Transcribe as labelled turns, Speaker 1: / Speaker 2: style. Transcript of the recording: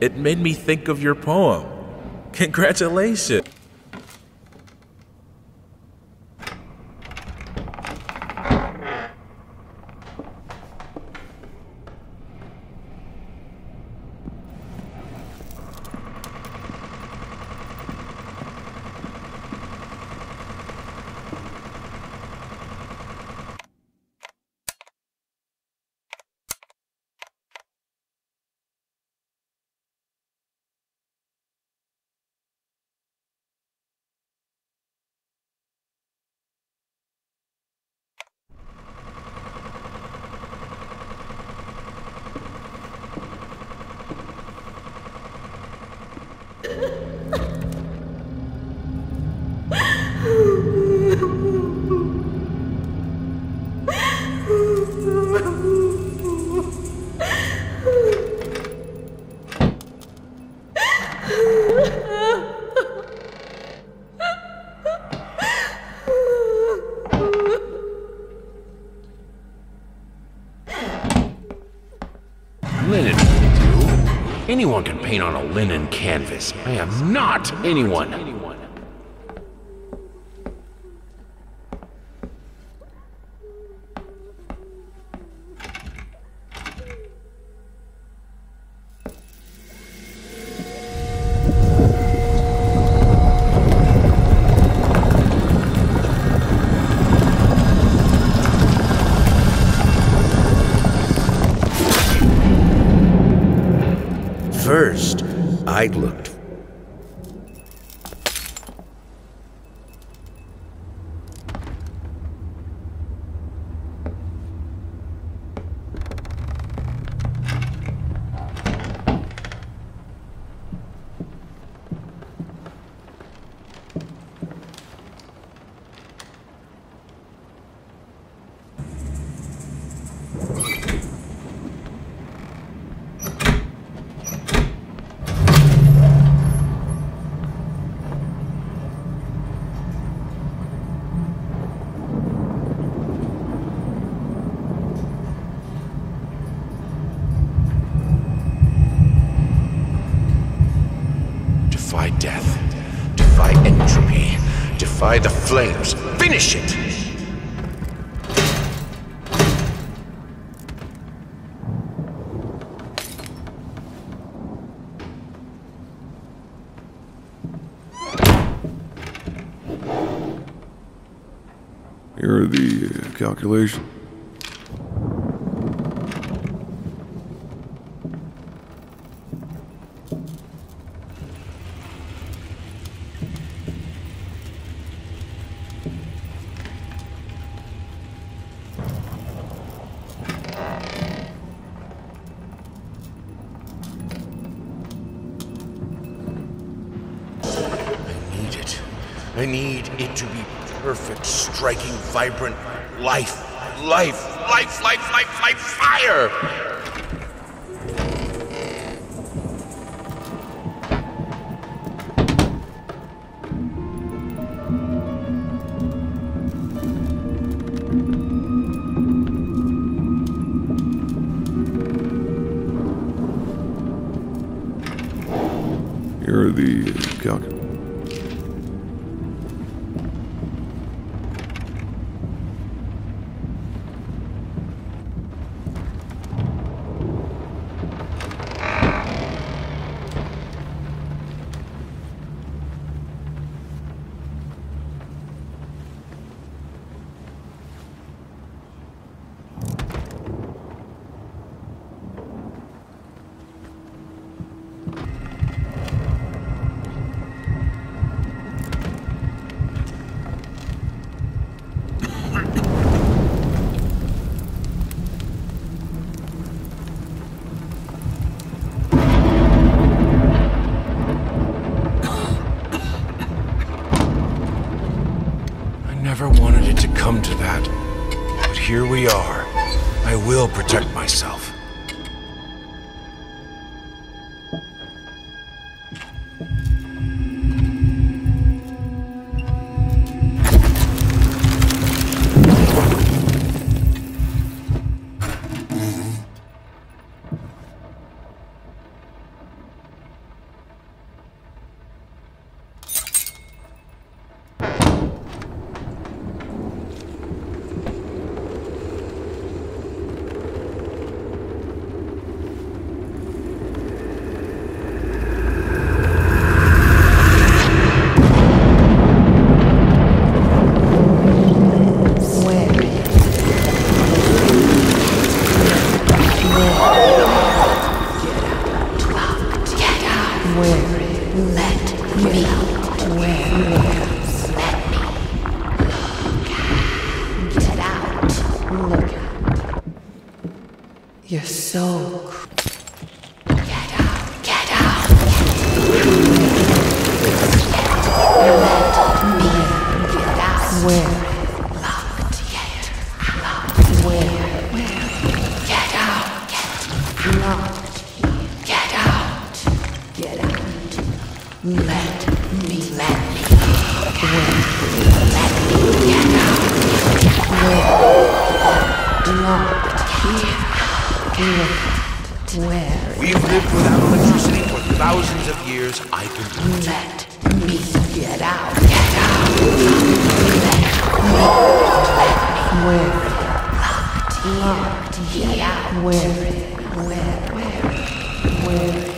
Speaker 1: It made me think of your poem. Congratulations.
Speaker 2: Ha ha ha! Anyone can paint on a linen canvas. I am not anyone.
Speaker 3: I looked.
Speaker 2: Defy death. Defy entropy. Defy the flames. Finish it!
Speaker 4: Here are the calculations.
Speaker 2: I need it. I need it to be perfect, striking, vibrant life. Life, life, life, life, life, fire!
Speaker 4: Here are the uh,
Speaker 2: never wanted it to come to that. But here we are. I will protect myself.
Speaker 5: Out! Get out. Get out Get out, get
Speaker 6: out,
Speaker 5: get out,
Speaker 6: get out,
Speaker 5: let me. Let me.
Speaker 6: Locked. Where?
Speaker 2: We've lived without electricity for thousands of years. I can do it.
Speaker 5: Let me. Get out! Get out!
Speaker 6: Where?
Speaker 5: Locked. Get out!
Speaker 6: Where? Where? Where?